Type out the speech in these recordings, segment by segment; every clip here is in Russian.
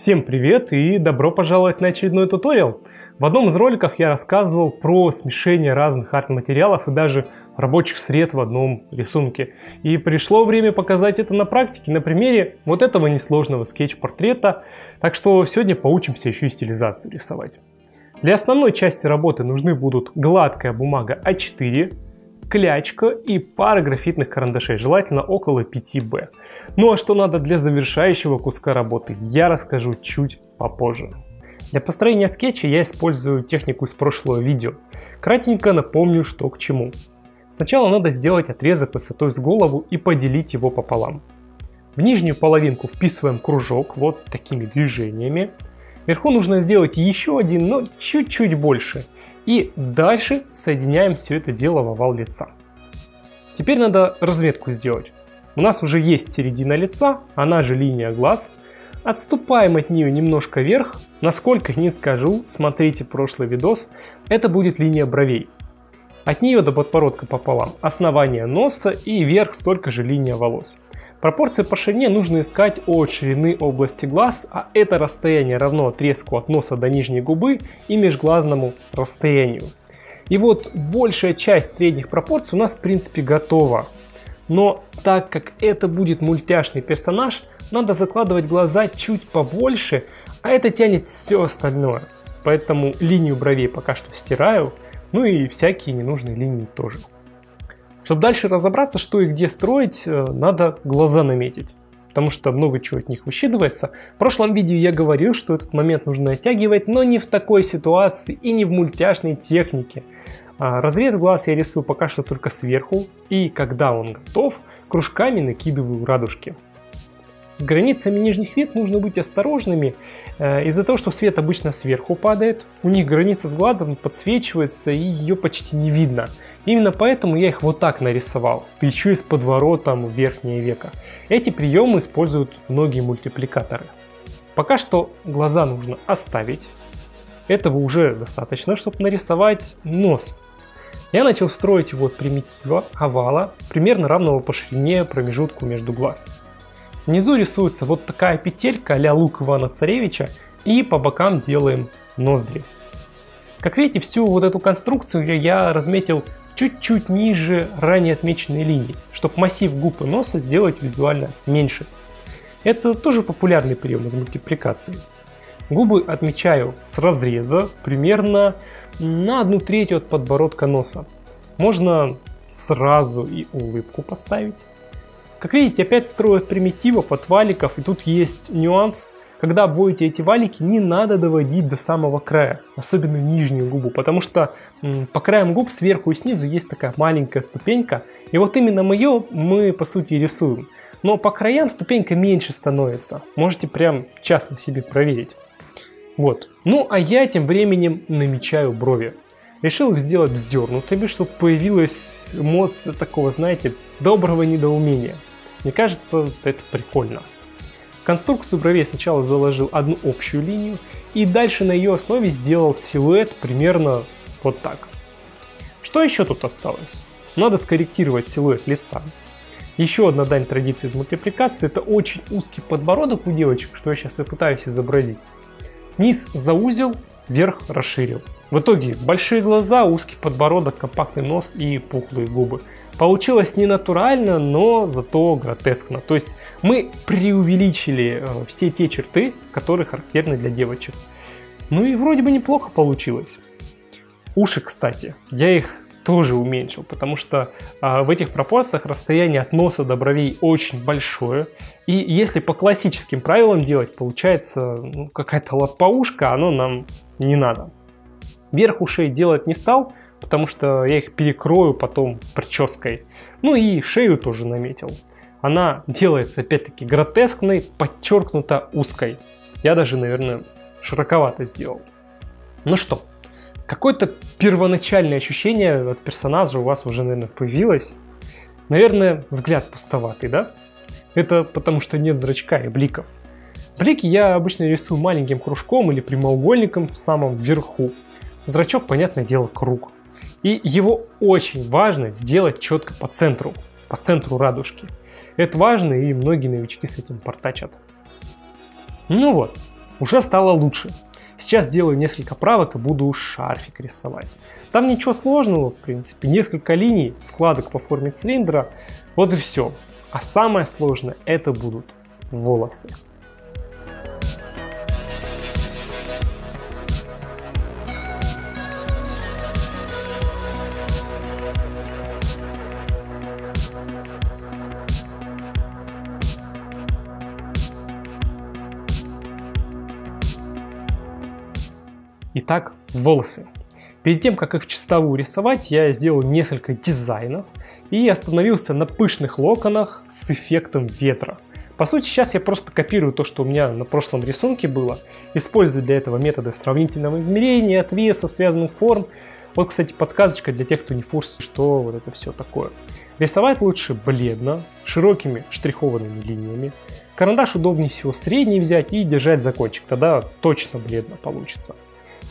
Всем привет и добро пожаловать на очередной туториал. В одном из роликов я рассказывал про смешение разных арт-материалов и даже рабочих сред в одном рисунке. И пришло время показать это на практике, на примере вот этого несложного скетч-портрета. Так что сегодня поучимся еще и стилизацию рисовать. Для основной части работы нужны будут гладкая бумага А4, клячка и пара графитных карандашей, желательно около 5Б. Ну а что надо для завершающего куска работы, я расскажу чуть попозже. Для построения скетча я использую технику из прошлого видео. Кратенько напомню, что к чему. Сначала надо сделать отрезок высотой с голову и поделить его пополам. В нижнюю половинку вписываем кружок вот такими движениями. Вверху нужно сделать еще один, но чуть-чуть больше – и дальше соединяем все это дело в овал лица. Теперь надо разметку сделать. У нас уже есть середина лица, она же линия глаз. Отступаем от нее немножко вверх. Насколько не скажу, смотрите прошлый видос. Это будет линия бровей. От нее до подбородка пополам основание носа и вверх столько же линия волос. Пропорции по ширине нужно искать от ширины области глаз, а это расстояние равно отрезку от носа до нижней губы и межглазному расстоянию. И вот большая часть средних пропорций у нас в принципе готова. Но так как это будет мультяшный персонаж, надо закладывать глаза чуть побольше, а это тянет все остальное. Поэтому линию бровей пока что стираю, ну и всякие ненужные линии тоже. Чтобы дальше разобраться, что и где строить, э, надо глаза наметить. Потому что много чего от них высчитывается. В прошлом видео я говорил, что этот момент нужно оттягивать, но не в такой ситуации и не в мультяшной технике. А разрез глаз я рисую пока что только сверху, и когда он готов, кружками накидываю радужки. С границами нижних век нужно быть осторожными. Э, из-за того, что свет обычно сверху падает, у них граница с глазом подсвечивается и ее почти не видно. Именно поэтому я их вот так нарисовал, еще и с подворотом верхнее веко. Эти приемы используют многие мультипликаторы. Пока что глаза нужно оставить. Этого уже достаточно, чтобы нарисовать нос. Я начал строить его от примитива овала, примерно равного по ширине промежутку между глаз. Внизу рисуется вот такая петелька а лук Ивана Царевича и по бокам делаем ноздри. Как видите, всю вот эту конструкцию я разметил чуть-чуть ниже ранее отмеченной линии, чтобы массив губ и носа сделать визуально меньше. Это тоже популярный прием из мультипликации. Губы отмечаю с разреза примерно на одну треть от подбородка носа. Можно сразу и улыбку поставить. Как видите, опять строят примитивов от валиков, и тут есть нюанс когда обводите эти валики, не надо доводить до самого края, особенно нижнюю губу, потому что по краям губ сверху и снизу есть такая маленькая ступенька, и вот именно мы ее мы по сути рисуем. Но по краям ступенька меньше становится, можете прям часто себе проверить. Вот. Ну а я тем временем намечаю брови. Решил их сделать вздернутыми, чтобы появилась эмоция такого, знаете, доброго недоумения. Мне кажется, это прикольно конструкцию бровей сначала заложил одну общую линию и дальше на ее основе сделал силуэт примерно вот так. Что еще тут осталось? Надо скорректировать силуэт лица. Еще одна дань традиции из мультипликации это очень узкий подбородок у девочек, что я сейчас и пытаюсь изобразить. Низ заузил, верх расширил. В итоге большие глаза, узкий подбородок, компактный нос и пухлые губы. Получилось не натурально, но зато гротескно. То есть мы преувеличили э, все те черты, которые характерны для девочек. Ну и вроде бы неплохо получилось. Уши, кстати, я их тоже уменьшил, потому что а, в этих пропорциях расстояние от носа до бровей очень большое. И если по классическим правилам делать, получается ну, какая-то лопоушка, оно нам не надо. Верх ушей делать не стал, потому что я их перекрою потом прической. Ну и шею тоже наметил. Она делается опять-таки гротескной, подчеркнуто узкой. Я даже, наверное, широковато сделал. Ну что, какое-то первоначальное ощущение от персонажа у вас уже, наверное, появилось. Наверное, взгляд пустоватый, да? Это потому что нет зрачка и бликов. Блики я обычно рисую маленьким кружком или прямоугольником в самом верху. Зрачок, понятное дело, круг. И его очень важно сделать четко по центру, по центру радужки. Это важно, и многие новички с этим портачат. Ну вот, Уже стало лучше. Сейчас делаю несколько правок и буду шарфик рисовать. Там ничего сложного, в принципе, несколько линий, складок по форме цилиндра, вот и все. А самое сложное это будут волосы. Итак, волосы. Перед тем, как их чистовую рисовать, я сделал несколько дизайнов и остановился на пышных локонах с эффектом ветра. По сути, сейчас я просто копирую то, что у меня на прошлом рисунке было, использую для этого методы сравнительного измерения, отвесов, связанных форм. Вот, кстати, подсказочка для тех, кто не в курсе, что вот это все такое. Рисовать лучше бледно, широкими штрихованными линиями. Карандаш удобнее всего средний взять и держать за кончик, тогда точно бледно получится.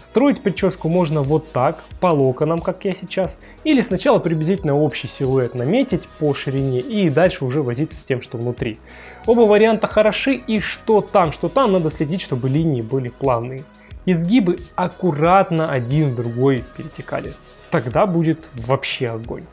Строить прическу можно вот так, по локонам, как я сейчас, или сначала приблизительно общий силуэт наметить по ширине и дальше уже возиться с тем, что внутри. Оба варианта хороши и что там, что там, надо следить, чтобы линии были плавные. Изгибы аккуратно один в другой перетекали. Тогда будет вообще огонь.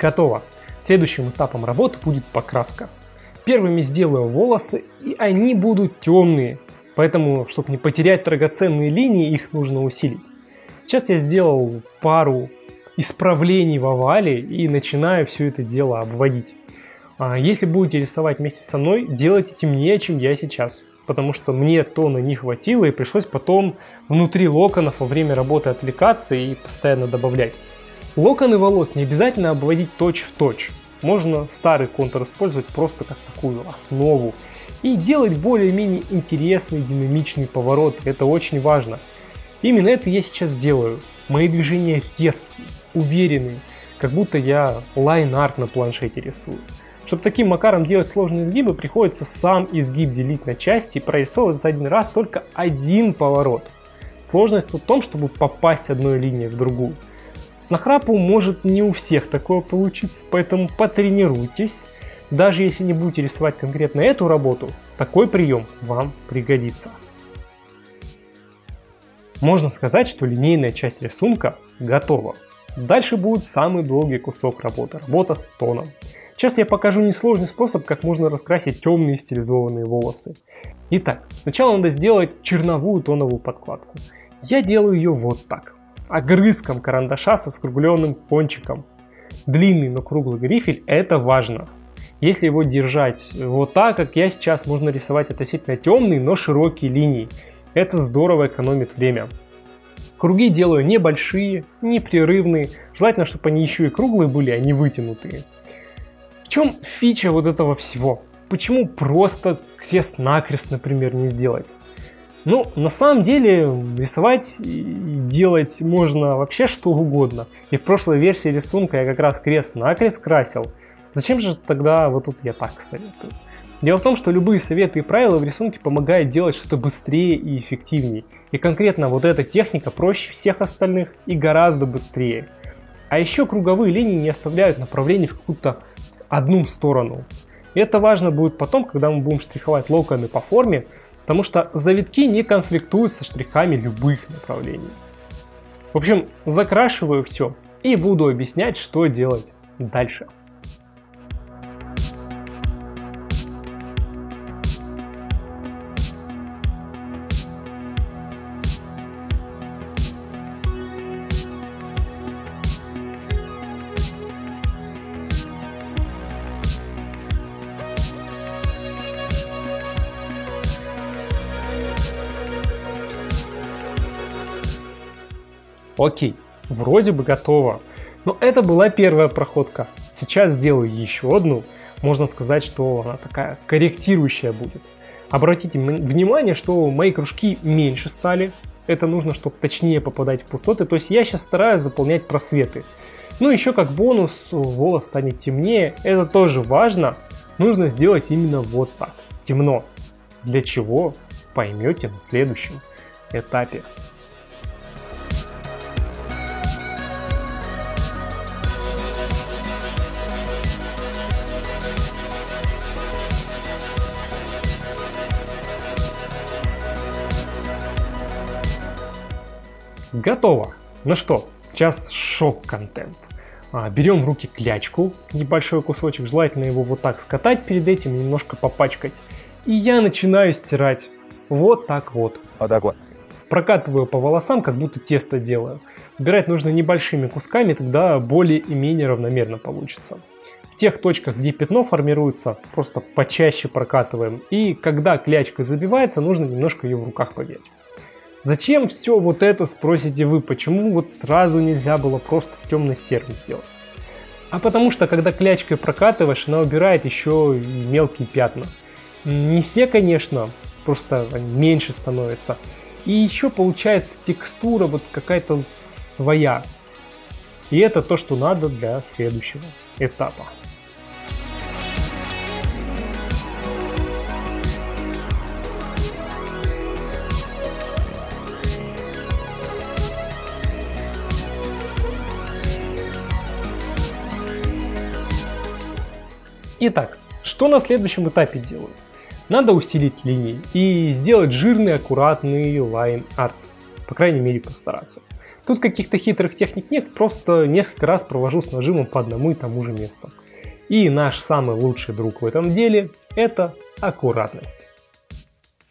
Готово. Следующим этапом работы будет покраска. Первыми сделаю волосы, и они будут темные, поэтому, чтобы не потерять драгоценные линии, их нужно усилить. Сейчас я сделал пару исправлений в овале и начинаю все это дело обводить. А если будете рисовать вместе со мной, делайте темнее, чем я сейчас, потому что мне тона не хватило и пришлось потом внутри локонов во время работы отвлекаться и постоянно добавлять. Локоны волос не обязательно обводить точь в точь. Можно старый контур использовать просто как такую основу и делать более-менее интересный динамичный поворот. Это очень важно. Именно это я сейчас делаю. Мои движения резкие, уверенные, как будто я line art на планшете рисую. Чтобы таким макаром делать сложные изгибы, приходится сам изгиб делить на части и прорисовывать за один раз только один поворот. Сложность в том, чтобы попасть одной линией в другую. С нахрапу может не у всех такое получиться, поэтому потренируйтесь. Даже если не будете рисовать конкретно эту работу, такой прием вам пригодится. Можно сказать, что линейная часть рисунка готова. Дальше будет самый долгий кусок работы, работа с тоном. Сейчас я покажу несложный способ, как можно раскрасить темные стилизованные волосы. Итак, сначала надо сделать черновую тоновую подкладку. Я делаю ее вот так огрызком карандаша со скругленным кончиком. Длинный, но круглый грифель – это важно. Если его держать вот так, как я сейчас, можно рисовать относительно темные, но широкие линии. Это здорово экономит время. Круги делаю небольшие, непрерывные. Желательно, чтобы они еще и круглые были, а не вытянутые. В чем фича вот этого всего? Почему просто крест-накрест, например, не сделать? Ну, на самом деле, рисовать и делать можно вообще что угодно. И в прошлой версии рисунка я как раз крест-накрест красил. Зачем же тогда вот тут я так советую? Дело в том, что любые советы и правила в рисунке помогают делать что-то быстрее и эффективнее. И конкретно вот эта техника проще всех остальных и гораздо быстрее. А еще круговые линии не оставляют направление в какую-то одну сторону. И это важно будет потом, когда мы будем штриховать локоны по форме, потому что завитки не конфликтуют со штрихами любых направлений. В общем, закрашиваю все и буду объяснять, что делать дальше. Окей, вроде бы готово. Но это была первая проходка. Сейчас сделаю еще одну. Можно сказать, что она такая корректирующая будет. Обратите внимание, что мои кружки меньше стали. Это нужно, чтобы точнее попадать в пустоты. То есть я сейчас стараюсь заполнять просветы. Ну еще как бонус, волос станет темнее. Это тоже важно. нужно сделать именно вот так, темно. Для чего, поймете на следующем этапе. Готово! Ну что, сейчас шок-контент. А, берем в руки клячку, небольшой кусочек, желательно его вот так скатать перед этим, немножко попачкать. И я начинаю стирать вот так вот. Вот так вот. Прокатываю по волосам, как будто тесто делаю. Убирать нужно небольшими кусками, тогда более и менее равномерно получится. В тех точках, где пятно формируется, просто почаще прокатываем. И когда клячка забивается, нужно немножко ее в руках побегать. Зачем все вот это, спросите вы, почему вот сразу нельзя было просто темно-серым сделать? А потому что, когда клячкой прокатываешь, она убирает еще мелкие пятна. Не все, конечно, просто меньше становятся. И еще получается текстура вот какая-то своя. И это то, что надо для следующего этапа. Итак, что на следующем этапе делаю? Надо усилить линии и сделать жирный, аккуратный line art. По крайней мере, постараться. Тут каких-то хитрых техник нет, просто несколько раз провожу с нажимом по одному и тому же месту. И наш самый лучший друг в этом деле – это аккуратность.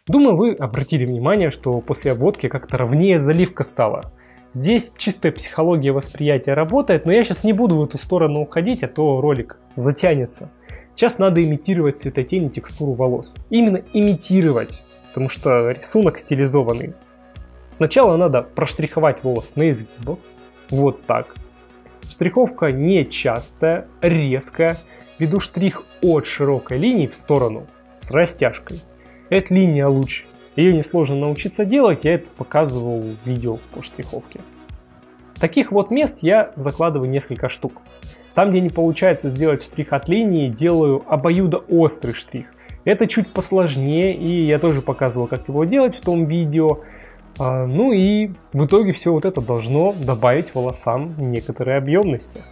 Думаю, вы обратили внимание, что после обводки как-то ровнее заливка стала. Здесь чистая психология восприятия работает, но я сейчас не буду в эту сторону уходить, а то ролик затянется. Сейчас надо имитировать цветотень и текстуру волос. Именно имитировать, потому что рисунок стилизованный. Сначала надо проштриховать волос на изгибах, вот так. Штриховка не частая, резкая. Веду штрих от широкой линии в сторону с растяжкой. Эта линия луч. Ее несложно научиться делать, я это показывал в видео по штриховке. Таких вот мест я закладываю несколько штук. Там, где не получается сделать штрих от линии, делаю обоюдоострый штрих. Это чуть посложнее, и я тоже показывал, как его делать в том видео. А, ну и в итоге все вот это должно добавить волосам некоторой объемности.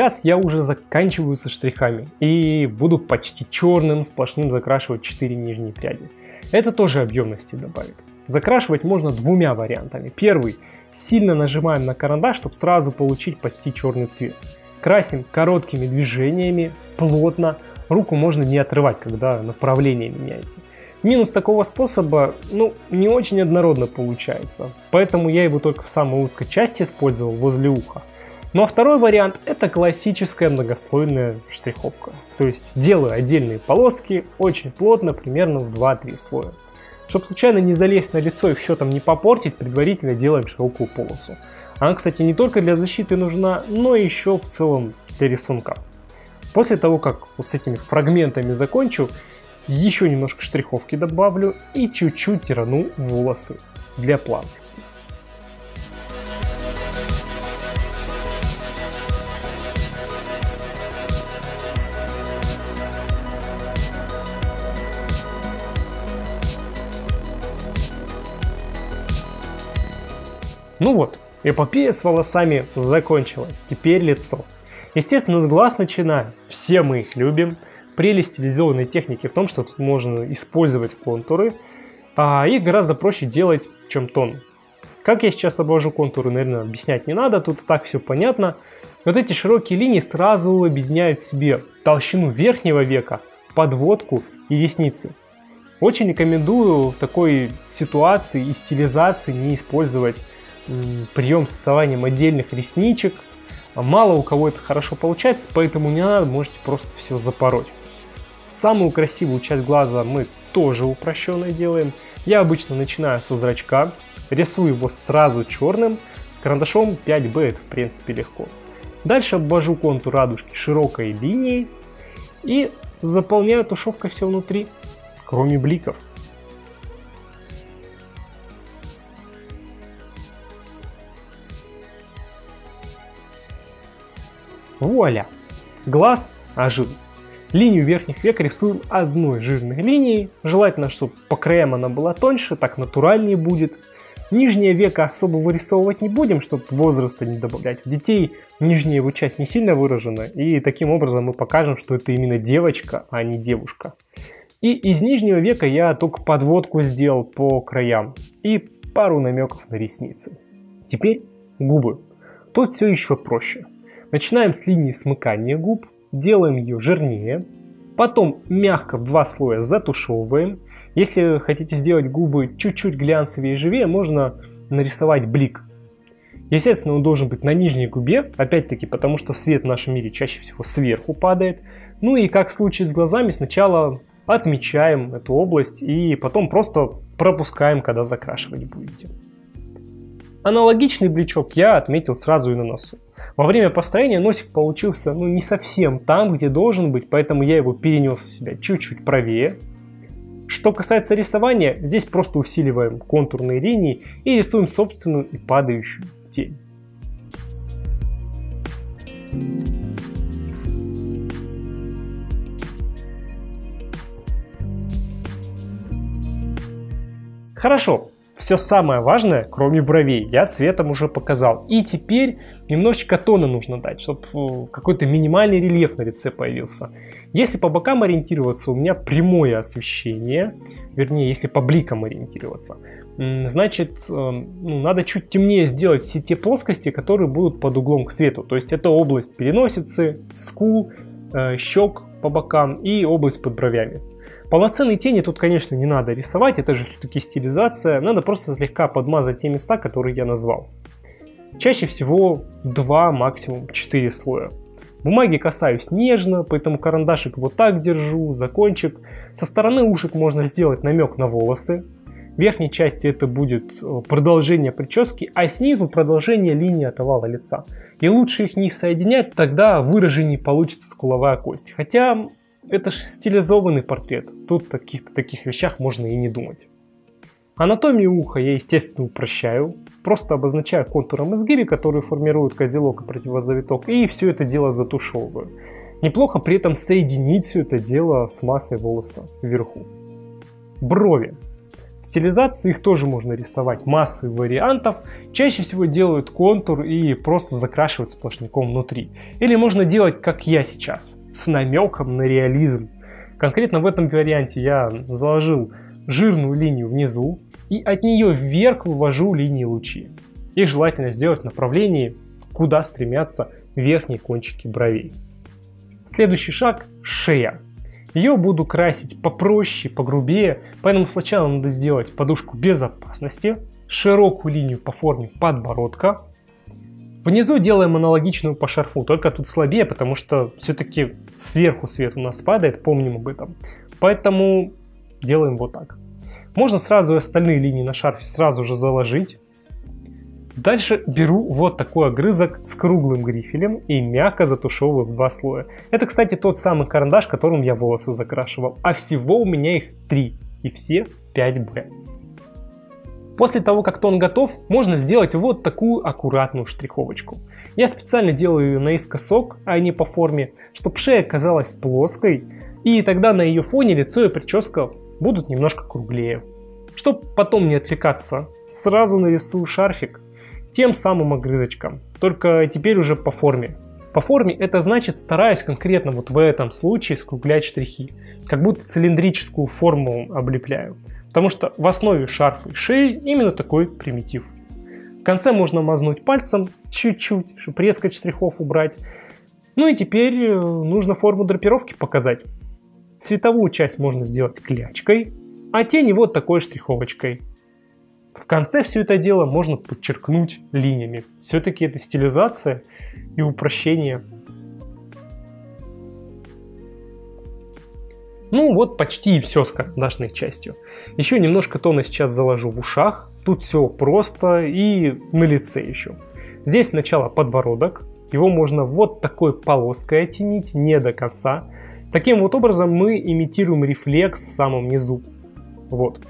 Сейчас я уже заканчиваю со штрихами и буду почти черным сплошным закрашивать 4 нижние пряди. Это тоже объемности добавит. Закрашивать можно двумя вариантами. Первый. Сильно нажимаем на карандаш, чтобы сразу получить почти черный цвет. Красим короткими движениями, плотно. Руку можно не отрывать, когда направление меняете. Минус такого способа, ну, не очень однородно получается. Поэтому я его только в самой узкой части использовал, возле уха. Ну а второй вариант это классическая многослойная штриховка. То есть делаю отдельные полоски очень плотно, примерно в 2-3 слоя. Чтобы случайно не залезть на лицо и все там не попортить, предварительно делаем широкую полосу. Она, кстати, не только для защиты нужна, но еще в целом для рисунка. После того, как вот с этими фрагментами закончу, еще немножко штриховки добавлю и чуть-чуть тирану волосы для плавности. Ну вот, эпопея с волосами закончилась, теперь лицо. Естественно, с глаз начинаем. Все мы их любим. Прелесть стилизованной техники в том, что тут можно использовать контуры, а их гораздо проще делать, чем тон. Как я сейчас обвожу контуры, наверное, объяснять не надо, тут и так все понятно. Вот эти широкие линии сразу объединяют в себе толщину верхнего века, подводку и ресницы. Очень рекомендую в такой ситуации и стилизации не использовать прием с рисованием отдельных ресничек. Мало у кого это хорошо получается, поэтому не надо, можете просто все запороть. Самую красивую часть глаза мы тоже упрощенно делаем. Я обычно начинаю со зрачка, рисую его сразу черным, с карандашом 5B это в принципе легко. Дальше обвожу контур радужки широкой линией и заполняю тушевкой все внутри, кроме бликов. Вуаля! Глаз ожил. Линию верхних век рисуем одной жирной линией. Желательно, чтобы по краям она была тоньше, так натуральнее будет. Нижнее веко особо вырисовывать не будем, чтобы возраста не добавлять. У детей нижняя его часть не сильно выражена, и таким образом мы покажем, что это именно девочка, а не девушка. И из нижнего века я только подводку сделал по краям и пару намеков на ресницы. Теперь губы. Тут все еще проще. Начинаем с линии смыкания губ, делаем ее жирнее, потом мягко в два слоя затушевываем. Если хотите сделать губы чуть-чуть глянцевее и живее, можно нарисовать блик. Естественно, он должен быть на нижней губе, опять-таки, потому что свет в нашем мире чаще всего сверху падает. Ну и как в случае с глазами, сначала отмечаем эту область и потом просто пропускаем, когда закрашивать будете. Аналогичный бличок я отметил сразу и на носу. Во время построения носик получился ну, не совсем там, где должен быть, поэтому я его перенес у себя чуть-чуть правее. Что касается рисования, здесь просто усиливаем контурные линии и рисуем собственную и падающую тень. Хорошо, все самое важное, кроме бровей, я цветом уже показал. И теперь немножечко тона нужно дать, чтобы э, какой-то минимальный рельеф на лице появился. Если по бокам ориентироваться, у меня прямое освещение, вернее, если по бликам ориентироваться, значит, э, ну, надо чуть темнее сделать все те плоскости, которые будут под углом к свету. То есть это область переносицы, скул, э, щек по бокам и область под бровями. Полноценные тени тут, конечно, не надо рисовать, это же все-таки стилизация. Надо просто слегка подмазать те места, которые я назвал. Чаще всего 2, максимум 4 слоя. Бумаги касаюсь нежно, поэтому карандашик вот так держу, за кончик. Со стороны ушек можно сделать намек на волосы. В верхней части это будет э, продолжение прически, а снизу продолжение линии от овала лица. И лучше их не соединять, тогда выраженнее получится скуловая кость. Хотя это же стилизованный портрет. Тут о каких-то таких вещах можно и не думать. Анатомию уха я, естественно, упрощаю. Просто обозначаю контуром изгиби, которые формируют козелок и противозавиток, и все это дело затушевываю. Неплохо при этом соединить все это дело с массой волоса вверху. Брови. В стилизации их тоже можно рисовать массы вариантов. Чаще всего делают контур и просто закрашивают сплошняком внутри. Или можно делать, как я сейчас с намеком на реализм. Конкретно в этом варианте я заложил жирную линию внизу и от нее вверх вывожу линии лучи. Их желательно сделать в направлении, куда стремятся верхние кончики бровей. Следующий шаг – шея. Ее буду красить попроще, погрубее, поэтому сначала надо сделать подушку безопасности, широкую линию по форме подбородка, Внизу делаем аналогичную по шарфу, только тут слабее, потому что все-таки сверху свет у нас падает, помним об этом. Поэтому делаем вот так. Можно сразу остальные линии на шарфе сразу же заложить. Дальше беру вот такой огрызок с круглым грифелем и мягко затушевываю два слоя. Это, кстати, тот самый карандаш, которым я волосы закрашивал. А всего у меня их три. И все 5B. После того, как тон готов, можно сделать вот такую аккуратную штриховочку. Я специально делаю ее наискосок, а не по форме, чтобы шея казалась плоской, и тогда на ее фоне лицо и прическа будут немножко круглее. Чтобы потом не отвлекаться, сразу нарисую шарфик тем самым огрызочком, только теперь уже по форме. По форме это значит стараюсь конкретно вот в этом случае скруглять штрихи, как будто цилиндрическую форму облепляю. Потому что в основе шарфа и шеи именно такой примитив. В конце можно мазнуть пальцем чуть-чуть, чтобы резко штрихов убрать. Ну и теперь э, нужно форму драпировки показать. Цветовую часть можно сделать клячкой, а тени вот такой штриховочкой. В конце все это дело можно подчеркнуть линиями. Все-таки это стилизация и упрощение Ну вот почти все с карандашной частью. Еще немножко тона сейчас заложу в ушах. Тут все просто и на лице еще. Здесь сначала подбородок. Его можно вот такой полоской оттенить, не до конца. Таким вот образом мы имитируем рефлекс в самом низу. Вот.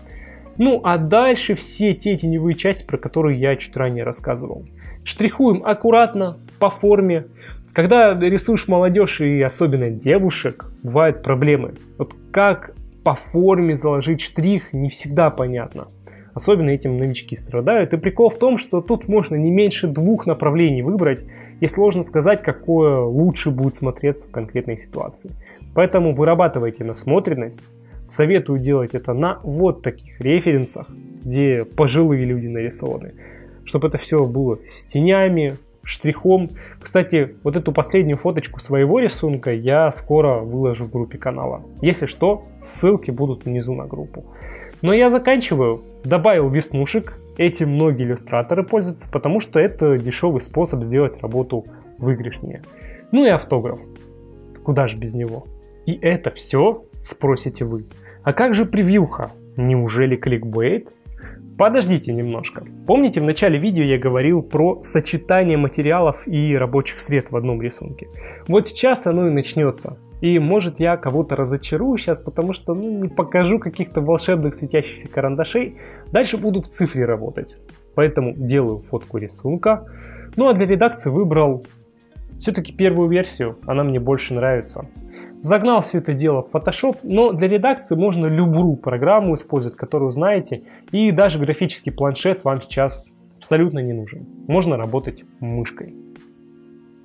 Ну а дальше все те теневые части, про которые я чуть ранее рассказывал. Штрихуем аккуратно, по форме. Когда рисуешь молодежь и особенно девушек, бывают проблемы. Вот как по форме заложить штрих, не всегда понятно. Особенно этим новички страдают. И прикол в том, что тут можно не меньше двух направлений выбрать, и сложно сказать, какое лучше будет смотреться в конкретной ситуации. Поэтому вырабатывайте насмотренность. Советую делать это на вот таких референсах, где пожилые люди нарисованы. Чтобы это все было с тенями, штрихом. Кстати, вот эту последнюю фоточку своего рисунка я скоро выложу в группе канала. Если что, ссылки будут внизу на группу. Но я заканчиваю. Добавил веснушек. Этим многие иллюстраторы пользуются, потому что это дешевый способ сделать работу выигрышнее. Ну и автограф. Куда же без него? И это все, спросите вы. А как же превьюха? Неужели кликбейт? Подождите немножко. Помните, в начале видео я говорил про сочетание материалов и рабочих сред в одном рисунке? Вот сейчас оно и начнется. И может я кого-то разочарую сейчас, потому что ну, не покажу каких-то волшебных светящихся карандашей. Дальше буду в цифре работать. Поэтому делаю фотку рисунка. Ну а для редакции выбрал все-таки первую версию. Она мне больше нравится. Загнал все это дело в Photoshop, но для редакции можно любую программу использовать, которую знаете, и даже графический планшет вам сейчас абсолютно не нужен. Можно работать мышкой.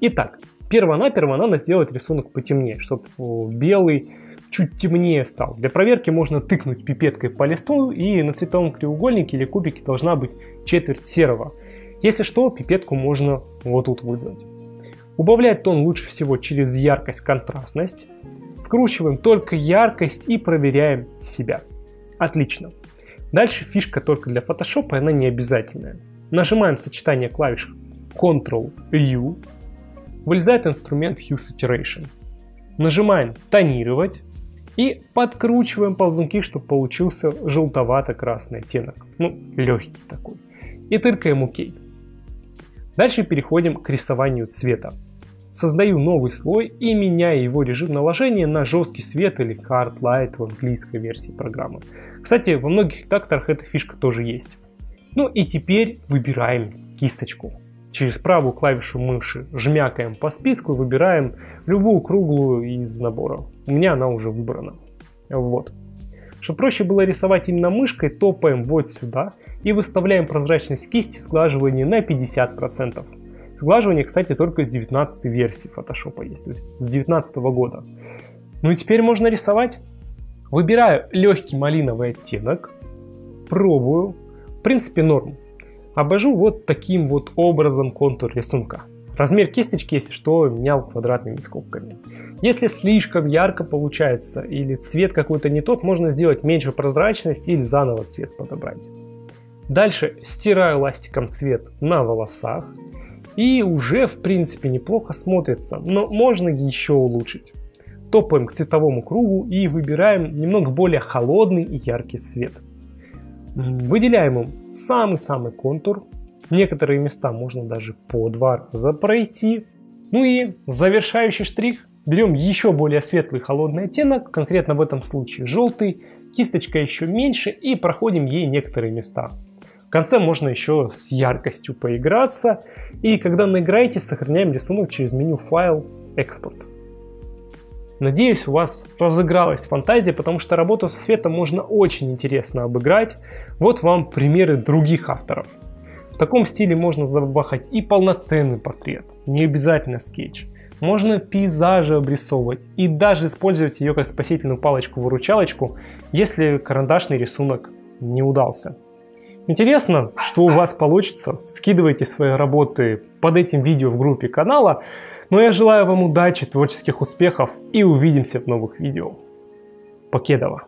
Итак, перво-наперво надо сделать рисунок потемнее, чтобы белый чуть темнее стал. Для проверки можно тыкнуть пипеткой по листу, и на цветовом креугольнике или кубике должна быть четверть серого. Если что, пипетку можно вот тут вызвать. Убавлять тон лучше всего через яркость, контрастность. Скручиваем только яркость и проверяем себя. Отлично. Дальше фишка только для Photoshop, она не обязательная. Нажимаем сочетание клавиш Ctrl-U. Вылезает инструмент Hue Saturation. Нажимаем тонировать и подкручиваем ползунки, чтобы получился желтовато-красный оттенок. Ну, легкий такой. И тыркаем ОК. Дальше переходим к рисованию цвета. Создаю новый слой и меняю его режим наложения на жесткий свет или Hard Light в английской версии программы. Кстати, во многих редакторах эта фишка тоже есть. Ну и теперь выбираем кисточку. Через правую клавишу мыши жмякаем по списку и выбираем любую круглую из набора. У меня она уже выбрана. Вот. Чтобы проще было рисовать именно мышкой, топаем вот сюда и выставляем прозрачность кисти сглаживания на 50%. Сглаживание, кстати, только с 19 версии Photoshop есть, то есть с 19 года. Ну и теперь можно рисовать. Выбираю легкий малиновый оттенок, пробую, в принципе норм. Обожу вот таким вот образом контур рисунка. Размер кисточки, если что, менял квадратными скобками. Если слишком ярко получается или цвет какой-то не тот, можно сделать меньше прозрачность или заново цвет подобрать. Дальше стираю ластиком цвет на волосах. И уже в принципе неплохо смотрится, но можно еще улучшить. Топаем к цветовому кругу и выбираем немного более холодный и яркий цвет. Выделяем им самый-самый контур. Некоторые места можно даже по два раза пройти. Ну и завершающий штрих Берем еще более светлый холодный оттенок, конкретно в этом случае желтый, кисточка еще меньше и проходим ей некоторые места. Конце можно еще с яркостью поиграться. И когда наиграете, сохраняем рисунок через меню «Файл», «Экспорт». Надеюсь, у вас разыгралась фантазия, потому что работу со светом можно очень интересно обыграть. Вот вам примеры других авторов. В таком стиле можно забахать и полноценный портрет, не обязательно скетч. Можно пейзажи обрисовывать и даже использовать ее как спасительную палочку-выручалочку, если карандашный рисунок не удался. Интересно, что у вас получится. Скидывайте свои работы под этим видео в группе канала. Но я желаю вам удачи, творческих успехов и увидимся в новых видео. Покедова.